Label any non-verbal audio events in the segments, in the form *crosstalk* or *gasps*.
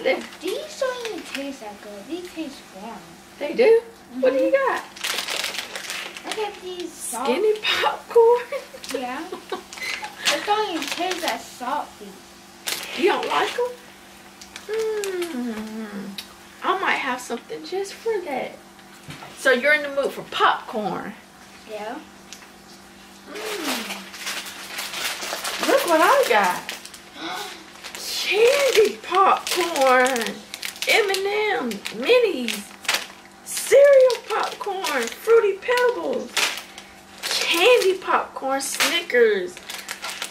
exactly. These don't even taste that good. These taste warm. They do. What do you got? Look at these salt. Skinny popcorn. *laughs* Yeah. They don't even taste that salty. you don't like them? Hmm. I might have something just for that. So you're in the mood for popcorn. Yeah. Mm. Look what I got. *gasps* *gasps* Candy popcorn. M&M, minis, cereal popcorn, fruity pebbles, candy popcorn, Snickers,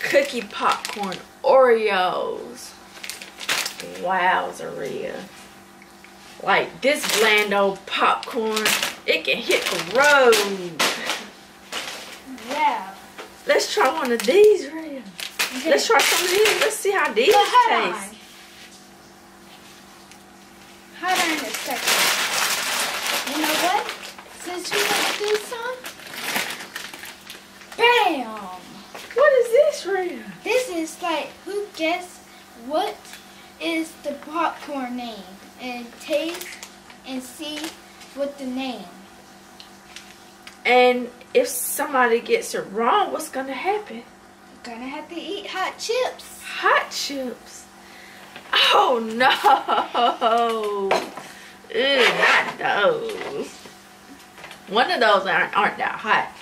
cookie popcorn, Oreos. Wow, Zaria. Like this bland old popcorn, it can hit the road. Yeah. Let's try one of these, Ria. Let's try some of these. Let's see how these But hold taste. on. Hold on a second. You know what? Since we want to do some, bam! What is this, Ria? This is like who guess what is the popcorn name and taste and see what the name. And if somebody gets it wrong, what's gonna happen? Gonna have to eat hot chips. Hot chips. Oh no! Ew, not those. One of those aren't, aren't that hot.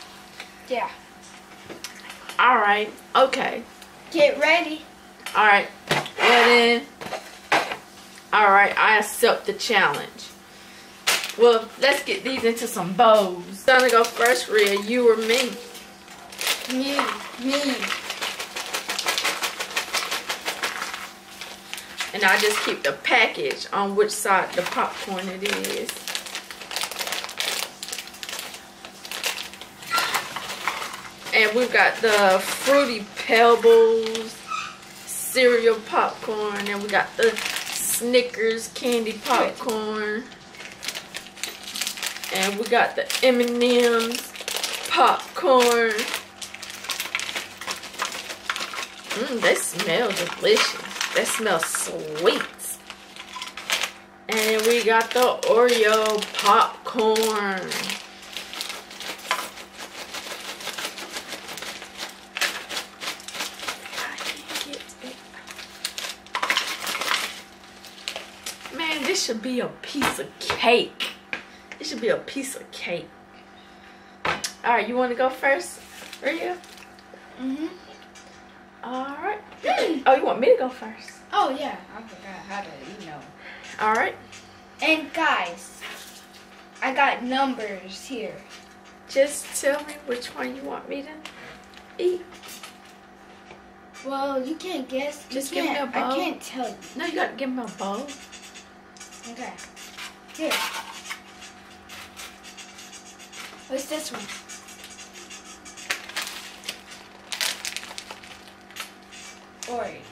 Yeah. All right. Okay. Get ready. All right. Well then. All right. I accept the challenge. Well, let's get these into some bowls. Gonna go first, Ria. You or me? Me, me. And I just keep the package on which side the popcorn it is. And we've got the Fruity Pebbles cereal popcorn. And we got the Snickers candy popcorn. And we got the M&M's popcorn. Mmm, they smell delicious. They smells sweet. And we got the Oreo popcorn. I can't get it. Man, this should be a piece of cake. It should be a piece of cake. Alright, you want to go first, Ria? Mm-hmm. Alright. *clears throat* Oh, you want me to go first? Oh yeah, I forgot how to, you know. Alright. And guys, I got numbers here. Just tell me which one you want me to eat. Well, you can't guess. You Just give me a can't- I can't tell you. No, you gotta give me a bowl. Okay. Here. What's this one? Ori.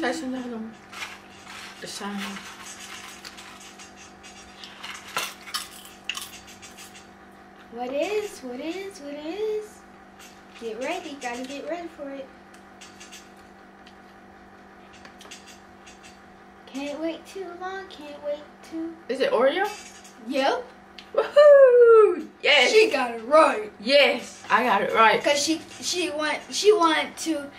Taste another one. The shine. What is? What is? What is? Get ready. Gotta get ready for it. Can't wait too long. Can't wait too. Is it Oreo? Yep. Woohoo! Yes! She got it right. yes! I got it right. Cause she she want she wanted to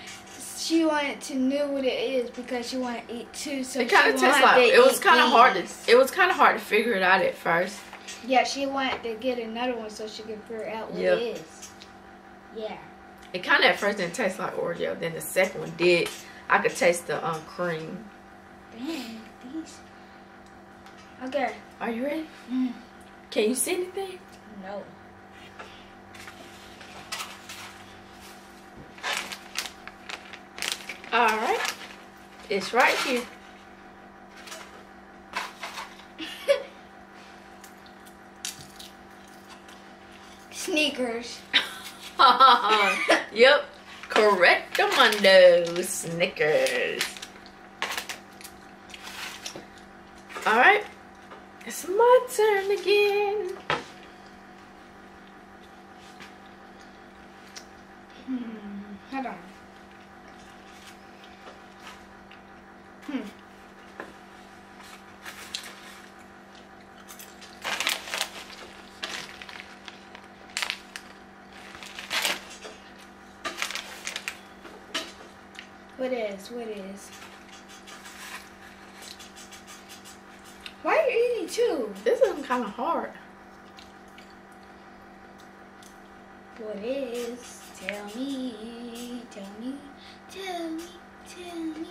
she wanted to know what it is because she wanted to eat two. So It kind of tastes like it was kind of hard to it was kind of hard to figure it out at first. Yeah, she wanted to get another one so she could figure out what Yep. it is. Yeah. It kind of at first didn't taste like Oreo. Then the second one did. I could taste the um, cream. Dang, these. Okay. Are you ready? Mm. Can you see anything? No. All right. It's right here. *laughs* Sneakers. *laughs* yep. Correct, Mundo. Snickers. All right. It's my turn again. Hmm. Hold on. Hmm. What is? What is? Why are you eating two? This is kind of hard. What is? Tell me, tell me, tell me, tell me.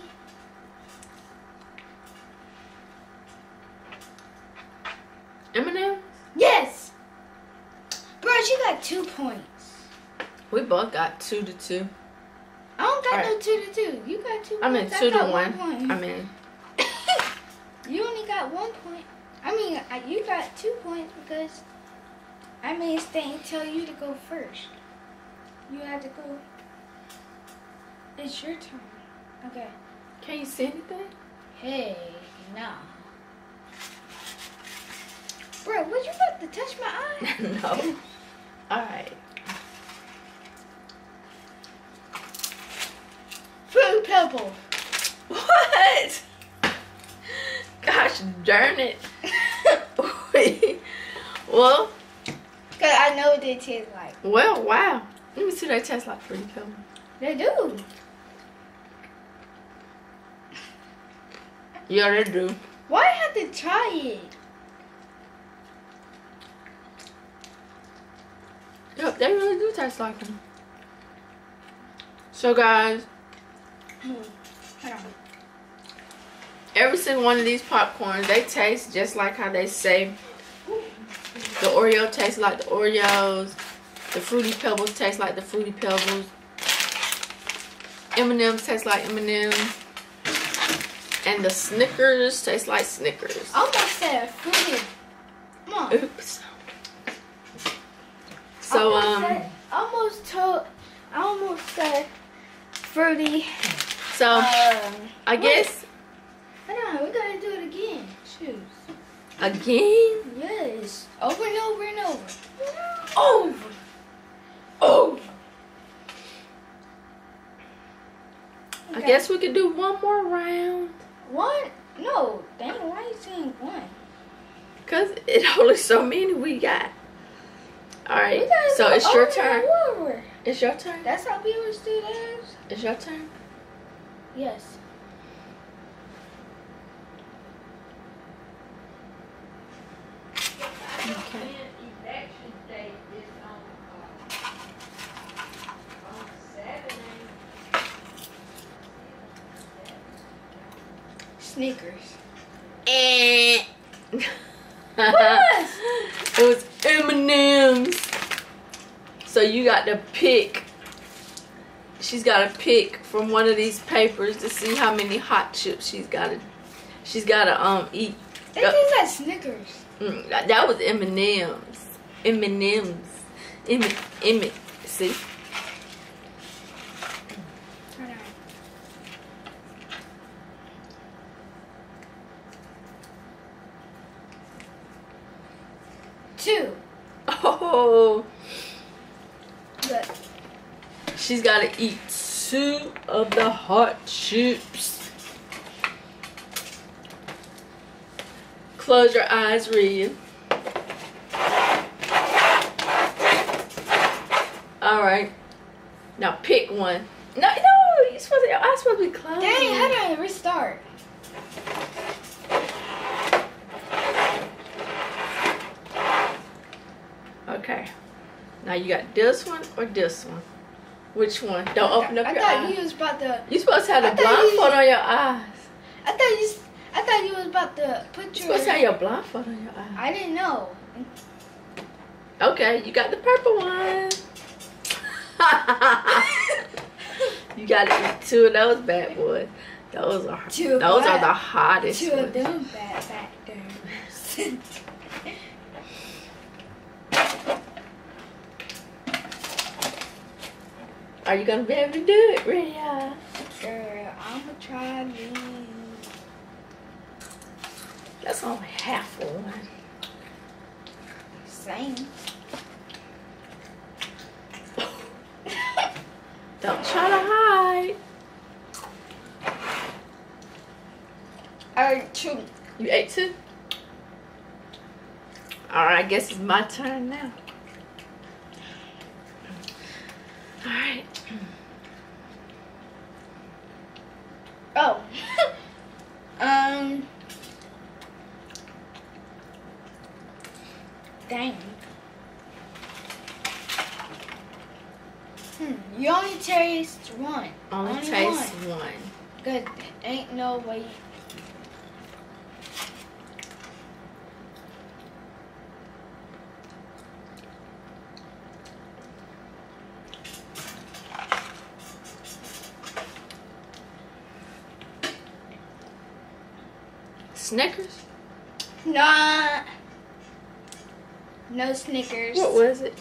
M&M? Yes! Bro, you got two points. We both got two to two. I don't got no two to two. You got two I mean points. two to got one. point. I mean, *coughs* you only got one point. I mean, I- you got two points because I made Stain tell you to go first. You had to go. It's your turn. Okay. can you see anything? Hey, nah. Bro, what you about to touch my eye? *laughs* no. All right. Fruit pebble. What? Gosh darn it. *laughs* well, Cause I know what they taste like. well, wow. Let me see what they taste like fruity pebble. They do. Yeah, they do. Why have to try it? Yep, they really do taste like them. So, guys, hmm, on. every single one of these popcorns, they taste just like how they say the Oreo tastes like the Oreos. The Fruity Pebbles taste like the Fruity Pebbles. M&M's taste like M&M's. And the Snickers taste like Snickers. I almost said fruity. Mom. Oops. So, almost um, said- I almost told. I almost said fruity. so Um. I wait. guess Hold on. We gotta do it again. Choose. again, Yes. Over and over and over. over, over. I guess we could do one more round. One? No. Dang, why are you saying one? Cause it *laughs* only so many we got. All right, so it's your turn. It's your turn. That's how we always do this. It's your turn. Yes. Okay. Sneakers. Eh. What? *laughs* it was M&M's. So you got to pick. She's got to pick from one of these papers to see how many hot chips she's got to. She's got to um eat. It tastes like Snickers. Mm, that, was M&M's. M&M's. M M. See. Two. Oh. But She's got to eat two of the hot chips. Close your eyes, read. All right. Now pick one. No, no, you're supposed to, your eyes supposed to be closed. dang, hold on, restart. Okay. Now you got this one or this one. Which one? Don't open up I your thought eyes. you was about to. You're supposed to have I the thought you- blindfold on your eyes. I thought you. I thought you was about to put your. supposed to have your blindfold on your eyes. I didn't know. Okay, you got the purple one. *laughs* you got to eat two of those bad boys. Those are Two those are the hottest Two of them bad factors. Are you gonna be able to do it, Ria? Girl, I'ma try me. That's only half of one. Same. *laughs* Don't try to hide. I ate two. You ate two? Alright, I guess it's my turn now. Alright. Only, Only taste one. Good. Ain't no way. Snickers? Nah. No Snickers. What was it?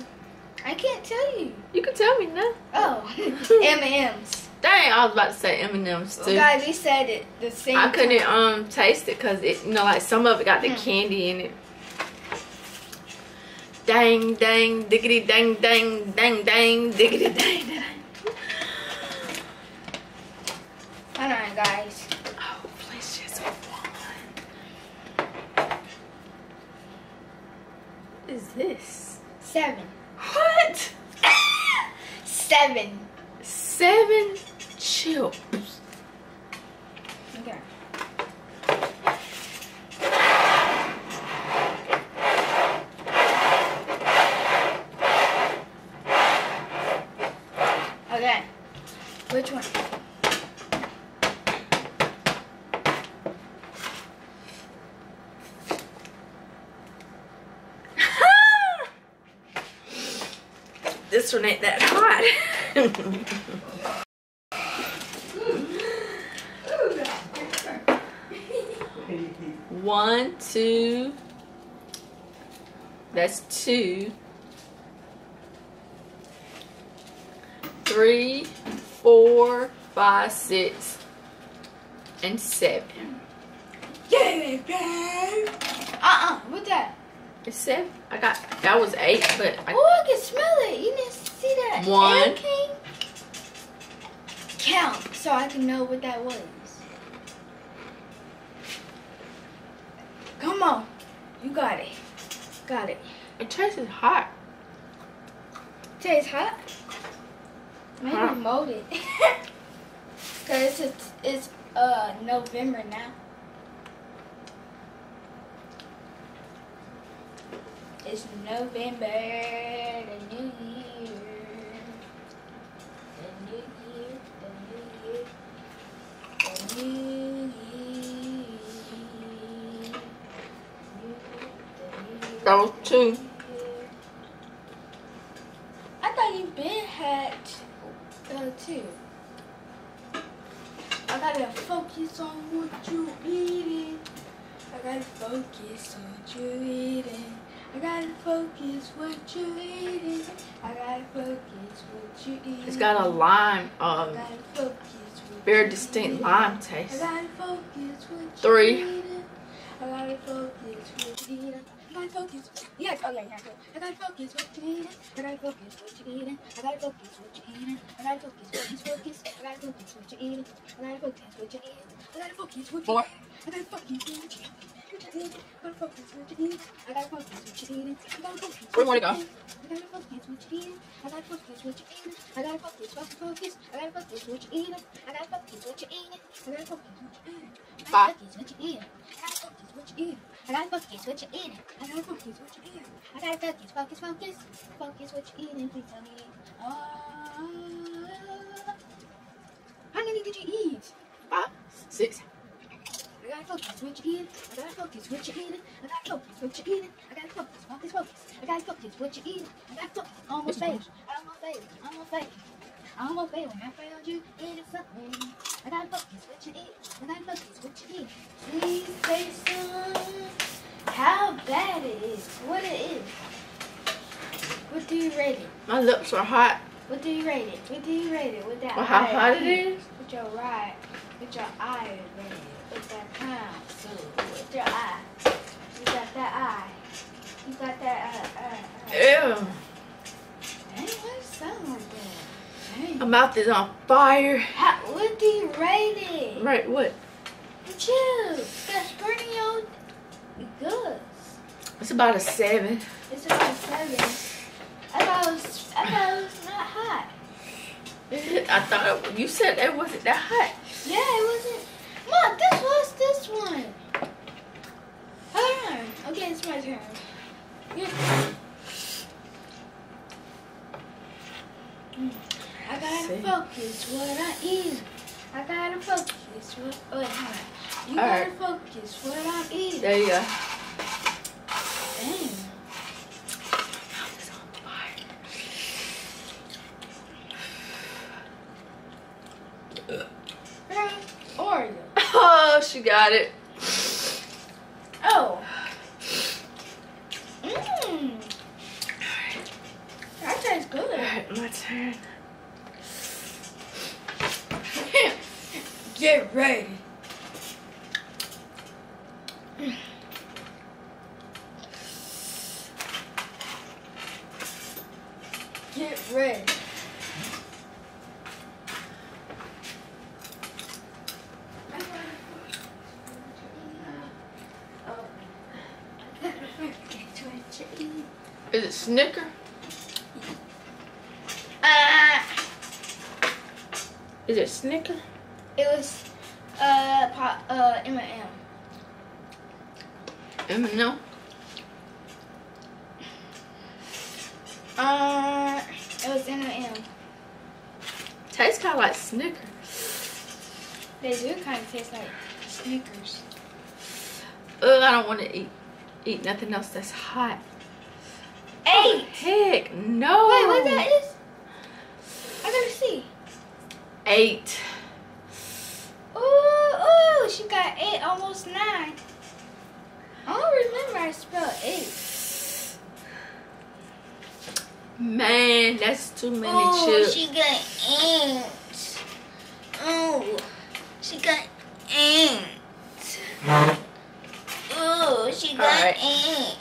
I can't tell you. You can tell me now. Oh, *laughs* M&M's. Dang, I was about to say M&M's too. Guys, we said it the same. I couldn't time. um taste it because it, you know, like some of it got the Hmm. candy in it. Dang, dang, diggity, dang, dang, dang, dang, diggity, dang, dang. Hold on, guys. Oh, please just one. What is this? Seven. What? *laughs* Seven. Seven Okay. Okay. Which one? *laughs* this one ain't that hot. *laughs* One, two. That's two. Three, four, five, six, and seven. Uh-uh. What's that? It's seven. I got that was eight, but I, Oh, I can smell it. You didn't see that? One. air? Count so I can know what that was. Come on. You got it. Got it. it tasted hot. Tastes hot. Maybe Hot. molded. *laughs* Cause it's it's uh November now. It's November, the new year. The new year, the new year, the new year. Was two. I thought you been had uh, two. I gotta focus on what you eating. I gotta focus on what you eating. I gotta focus what you eating. I gotta focus what you eating. It's got a lime, I um, gotta focus what very distinct lime I taste. gotta focus what Three. Gotta focus what you eating. I gotta focus. Yes, oh yeah, yeah. I gotta focus what you eating. I gotta focus what you eating. I gotta focus what you eating. I gotta focus, focus, focus. I gotta focus what you eating. I gotta focus what you eating. I gotta focus what you Four. I gotta focus what you eating. I gotta focus what you eating. I gotta focus what you eating. I gotta focus. Where you wanna go? I gotta focus what you eating. I gotta focus what you eating. I gotta focus, focus, focus. I gotta focus what you eating. I gotta focus what you eating. I gotta focus what you eating. I gotta focus what you eating. I gotta focus what you eating. I gotta focus you eating. I gotta focus you eating. I gotta focus, focus, focus. Focus what you eating. Please tell me. Uh, how many did you eat? Five, six. I gotta focus you eating. I gotta focus you eating. I gotta focus you eating. I gotta focus, focus, focus. I gotta focus you eating. I gotta focus. Almost failed. I almost failed. Almost failed. I almost failed. When I failed you, is something. I gotta focus what you eat. I gotta focus what you eat. Please say some. How bad it is. What it is. What do you rate it? My lips are hot. What do you rate it? What do you rate it? With that Well, how hot it is? With your right, with your eye rate it. With that so with your eye. You got that eye. You got that eye. eye, eye. Ew. Dang, why it sound like that? Dang. My mouth is on fire. How, what do you rate it? Right, what? Chill. That's burning your It's about a seven. It's about a seven. I thought it was. I thought it was not hot. I thought it, you said it wasn't that hot. Yeah, it wasn't. Mom, this was this one. Hold on. Okay, it's my turn. Turn. Mm. I gotta See. focus what I eat. I gotta focus what. Oh, wait, hold on. You All gotta right. focus what I eat. There you go. Dang. It's on fire. Girl, Oreo. Oh, she got it. Oh. Mmm. That tastes good. Alright, my turn. Get ready. Get ready. Is it Snicker? Uh, Is it Snicker? it was uh pop uh M&M. M&M? Uh, it was M&M. Tastes kind of like Snickers. They do kind of taste like Snickers. Ugh, I don't want to eat eat nothing else that's hot. Heck, no. Wait, what that is? I gotta see. Eight. Ooh, ooh, she got eight, almost nine. I don't remember I spelled eight. Man, that's too many oh, chips. she got eight. Oh, she got eight. Oh, she got right. eight.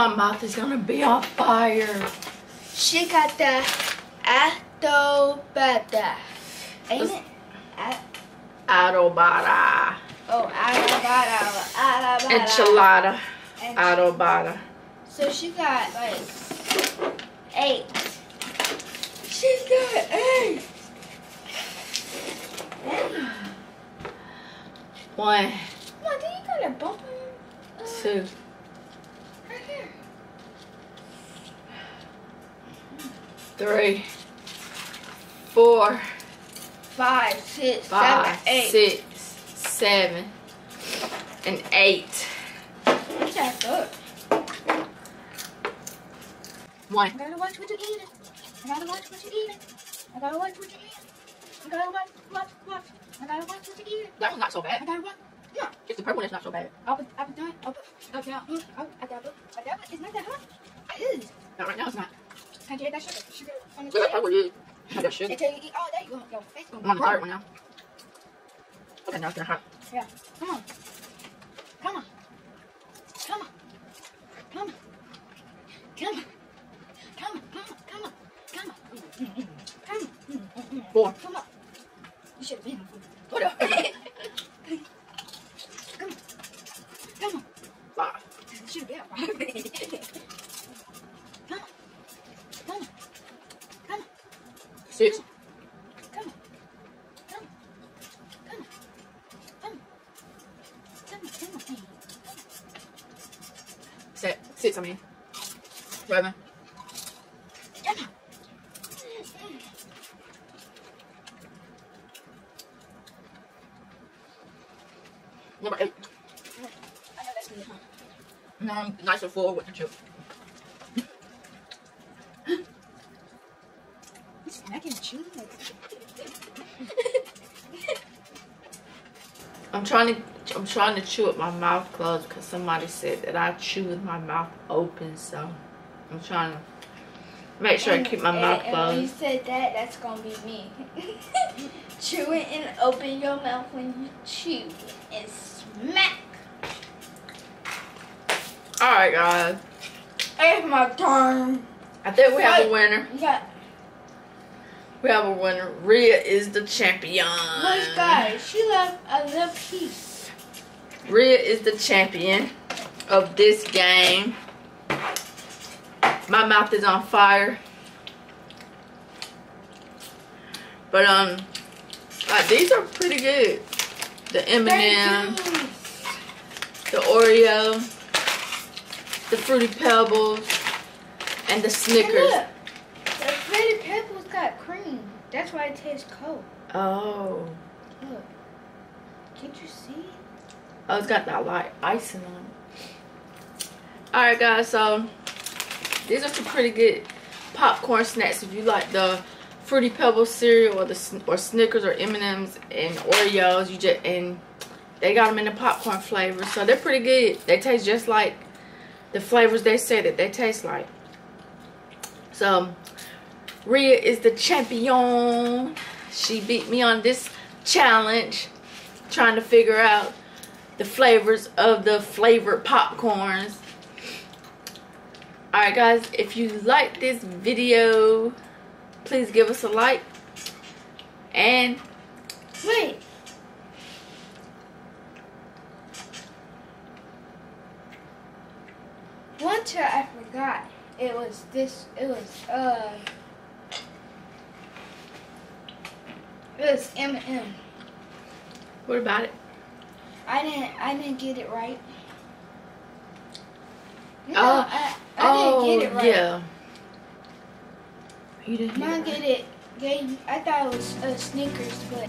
My mouth is gonna be on fire. She got the apple Ain't it? A- Adobada. Oh, Alabama, Alabama. Enchilada. And Adobada. So she got like eight. She's got eight. One, Mom, do you got a bump on your, two? Three, four, Five, six, five, seven, eight. six, seven, and eight. That's good. One. I gotta watch what you're eating. I gotta watch what you're eating. I gotta watch what you're eating. I gotta watch, watch, watch. I gotta watch what you're eating. That one's not so bad. I gotta watch. Yeah. Just the purple one is not so bad. Up, up, up, down, up, up, down. Mm, up, I got up. I it. It's not that hot. It is. Not right now, it's not. Can you get that sugar? Sugar on the Look, that plate. purple is. Not that sugar. Until you eat all day, your, your face gonna I'm on the third one now. Okay, now it's getting hot. Yeah. Come on. Number eight. I know that's good, huh? No, I'm nice and full with the chip. And cheese. I'm trying to I'm trying to chew with my mouth closed because somebody said that I chew with my mouth open. So I'm trying to make sure And- I keep my and- mouth and when you closed. said that, that's gonna be me. *laughs* chew it and open your mouth when you chew and smack. All right, guys. It's my turn. I think we have a winner. Got We have a winner. Ria is the champion. look, guys. She left a little piece. Ria is the champion of this game. My mouth is on fire. But um, uh, these are pretty good. The M&M, the Oreo, the Fruity Pebbles, and the Snickers. look, the Fruity Pebbles got cream. That's why it tastes cold. Oh, Look. Can't you see? oh, it's got that light icing on it. All right, guys. So these are some pretty good popcorn snacks if you like the fruity pebbles cereal or the or Snickers or M&Ms and Oreos. You just and they got them in the popcorn flavor, so they're pretty good. They taste just like the flavors they say that they taste like. So Ria is the champion. She beat me on this challenge, trying to figure out the flavors of the flavored popcorns. Alright guys, if you like this video, please give us a like. And Wait. One time I forgot. It was this. It was uh. It was M M. what about it? I didn't. I didn't get it right. No, Oh, I, I oh, didn't get it right. yeah. You didn't Mine get it. Gave, I thought it was uh, Snickers, but